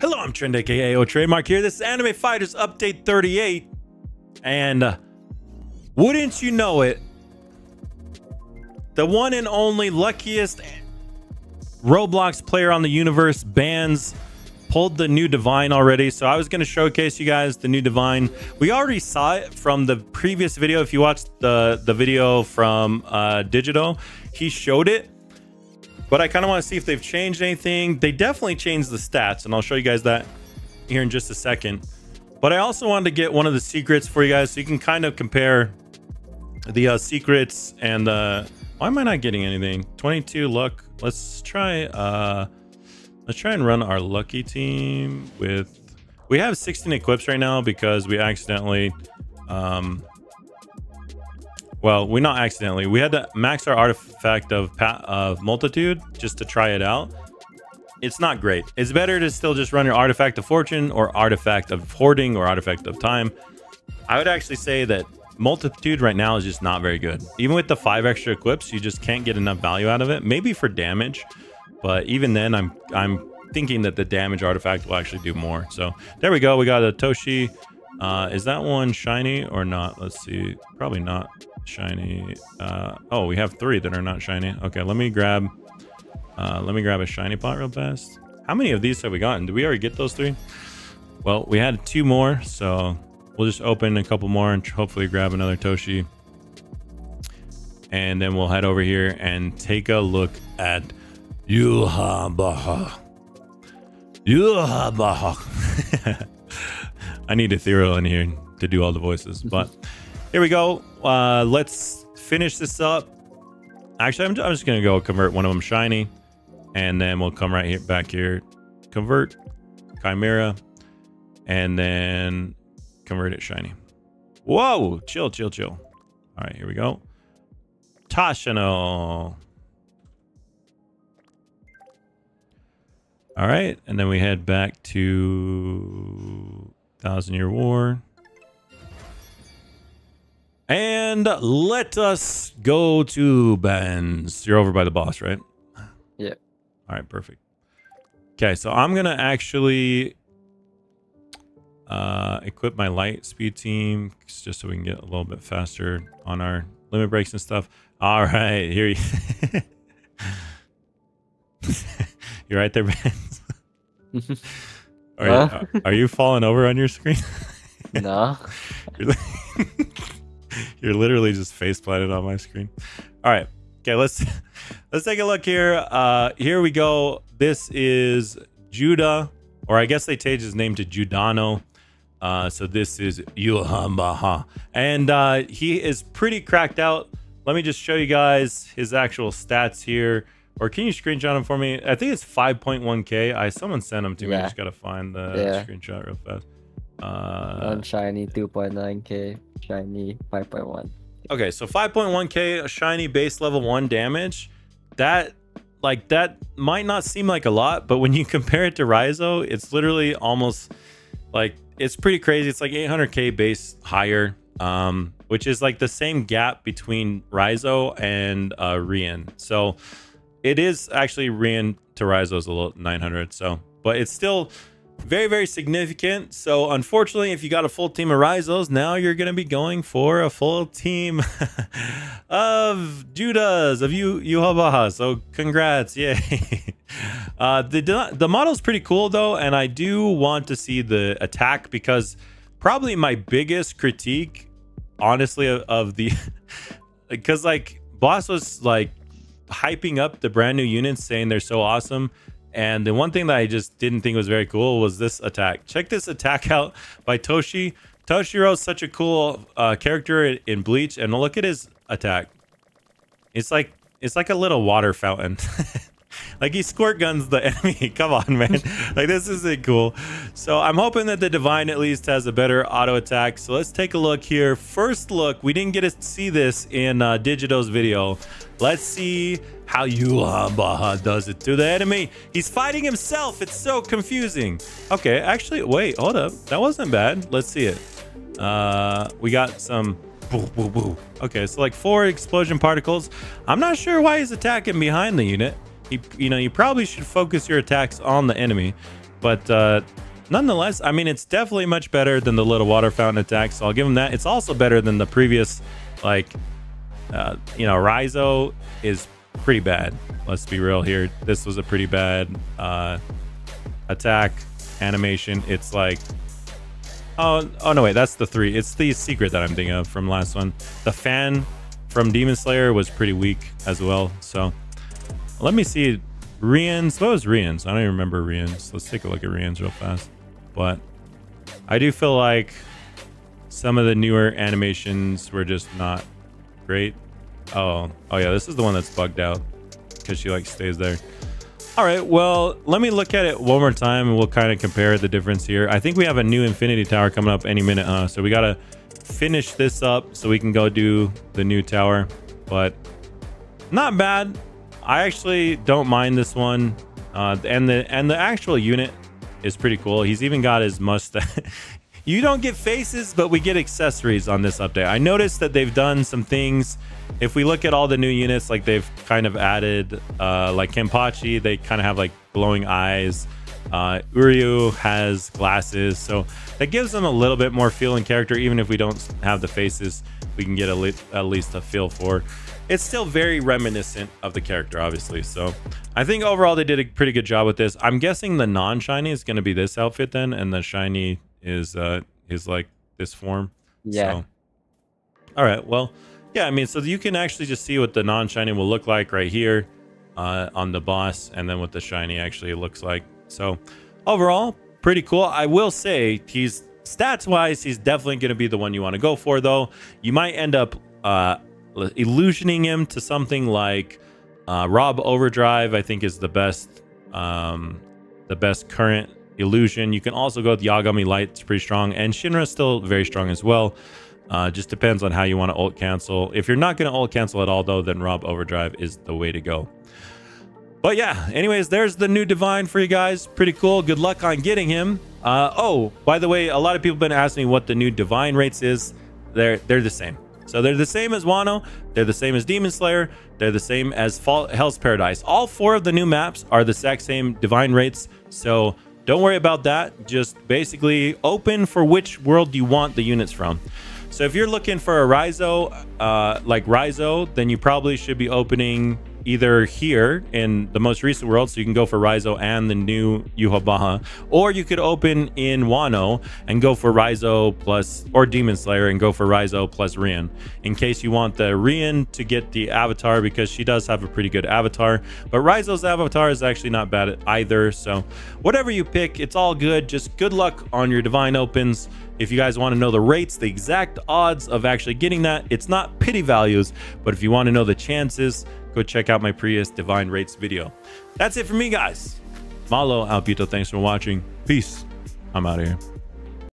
Hello, I'm Trend aka oTradeMark here. This is Anime Fighters Update 38. And uh, wouldn't you know it, the one and only luckiest Roblox player on the universe, Bans, pulled the new Divine already. So I was going to showcase you guys the new Divine. We already saw it from the previous video. If you watched the, the video from uh, Digito, he showed it but I kind of want to see if they've changed anything. They definitely changed the stats, and I'll show you guys that here in just a second. But I also wanted to get one of the secrets for you guys so you can kind of compare the uh, secrets and uh, why am I not getting anything? 22 luck. Let's try. Uh, let's try and run our lucky team with. We have 16 equips right now because we accidentally um, well, we not accidentally. We had to max our artifact of of multitude just to try it out. It's not great. It's better to still just run your artifact of fortune or artifact of hoarding or artifact of time. I would actually say that multitude right now is just not very good. Even with the five extra equips, you just can't get enough value out of it. Maybe for damage, but even then, I'm I'm thinking that the damage artifact will actually do more. So there we go. We got a Toshi. Uh, is that one shiny or not? Let's see. Probably not shiny. Uh, oh, we have three that are not shiny. Okay, let me grab. Uh, let me grab a shiny pot real fast. How many of these have we gotten? Did we already get those three? Well, we had two more, so we'll just open a couple more and hopefully grab another Toshi. And then we'll head over here and take a look at Yuha Yuha I need Ethereal in here to do all the voices, but here we go. Uh, let's finish this up. Actually, I'm, I'm just going to go convert one of them shiny. And then we'll come right here back here. Convert Chimera. And then convert it shiny. Whoa! Chill, chill, chill. All right, here we go. Tashino. All right, and then we head back to Thousand Year War. And let us go to Ben's. You're over by the boss, right? Yeah. All right, perfect. Okay, so I'm going to actually uh, equip my light speed team just so we can get a little bit faster on our limit breaks and stuff. All right, here you... You're right there, Ben. are, huh? you, are you falling over on your screen? no. You're literally just face planted on my screen. All right. Okay, let's let's take a look here. Uh here we go. This is Judah, or I guess they changed his name to Judano. Uh, so this is Yhwach. And uh, he is pretty cracked out. Let me just show you guys his actual stats here. Or can you screenshot him for me? I think it's 5.1k. I someone sent him to yeah. me. I just gotta find the yeah. screenshot real fast. Uh, shiny 2.9k, shiny 5.1. Okay, so 5.1k, a shiny base level one damage. That like that might not seem like a lot, but when you compare it to Raizo, it's literally almost like it's pretty crazy. It's like 800k base higher, um, which is like the same gap between Raizo and uh, Rian. So it is actually Rian to Raizo's a little 900. So, but it's still very, very significant. So unfortunately, if you got a full team of Raizos, now you're going to be going for a full team of Judas, of you, Yhwach. So congrats. Yay. uh, the, the model is pretty cool though. And I do want to see the attack because probably my biggest critique, honestly, of, of the, because like boss was like hyping up the brand new units saying they're so awesome and the one thing that I just didn't think was very cool was this attack. Check this attack out by Toshi. Toshiro is such a cool uh, character in Bleach, and look at his attack. It's like it's like a little water fountain. like he squirt guns the enemy. Come on, man. like this isn't cool. So I'm hoping that the divine at least has a better auto attack. So let's take a look here. First look, we didn't get to see this in uh, Digito's video. Let's see how Yuha does it to the enemy. He's fighting himself. It's so confusing. Okay, actually, wait, hold up. That wasn't bad. Let's see it. Uh, we got some. Okay, so like four explosion particles. I'm not sure why he's attacking behind the unit. You know, you probably should focus your attacks on the enemy. But uh, nonetheless, I mean, it's definitely much better than the little water fountain attack. So I'll give him that. It's also better than the previous, like, uh, you know, Raizo is pretty bad. Let's be real here. This was a pretty bad uh, attack animation. It's like, oh, oh no, wait, that's the three. It's the secret that I'm thinking of from last one. The fan from Demon Slayer was pretty weak as well. So let me see. Rian's, what was Rian's? I don't even remember Rian's. Let's take a look at Rian's real fast. But I do feel like some of the newer animations were just not great. Oh, oh yeah, this is the one that's bugged out because she like stays there. All right, well, let me look at it one more time and we'll kind of compare the difference here. I think we have a new Infinity Tower coming up any minute, huh? So we got to finish this up so we can go do the new tower. But not bad. I actually don't mind this one. Uh, and the and the actual unit is pretty cool. He's even got his mustache. you don't get faces, but we get accessories on this update. I noticed that they've done some things. If we look at all the new units, like they've kind of added, uh, like Kenpachi, they kind of have like glowing eyes. Uh, Uryu has glasses, so that gives them a little bit more feel and character. Even if we don't have the faces, we can get a at least a feel for. It's still very reminiscent of the character, obviously. So I think overall they did a pretty good job with this. I'm guessing the non-shiny is going to be this outfit then, and the shiny is uh is like this form. Yeah. So, all right. Well, yeah. I mean, so you can actually just see what the non-shiny will look like right here uh, on the boss, and then what the shiny actually looks like. So overall, pretty cool. I will say he's stats wise, he's definitely going to be the one you want to go for, though. You might end up uh, illusioning him to something like uh, Rob Overdrive. I think is the best, um, the best current illusion. You can also go with Yagami Light. It's pretty strong, and Shinra is still very strong as well. Uh, just depends on how you want to ult cancel. If you're not going to ult cancel at all, though, then Rob Overdrive is the way to go. But yeah, anyways, there's the new Divine for you guys. Pretty cool. Good luck on getting him. Uh, oh, by the way, a lot of people have been asking me what the new Divine rates is. They're they're the same. So they're the same as Wano. They're the same as Demon Slayer. They're the same as Fall, Hell's Paradise. All four of the new maps are the exact same Divine rates. So don't worry about that. Just basically open for which world you want the units from. So if you're looking for a Raizo, uh, like Raizo, then you probably should be opening either here in the most recent world, so you can go for Raizo and the new Yhwach, or you could open in Wano and go for Raizo plus, or Demon Slayer and go for Raizo plus Rian, in case you want the Rian to get the avatar, because she does have a pretty good avatar, but Raizo's avatar is actually not bad either, so whatever you pick, it's all good. Just good luck on your Divine Opens. If you guys want to know the rates, the exact odds of actually getting that, it's not pity values, but if you want to know the chances, go check out my previous Divine Rates video. That's it for me, guys. Malo, Alpito, thanks for watching. Peace. I'm out of here.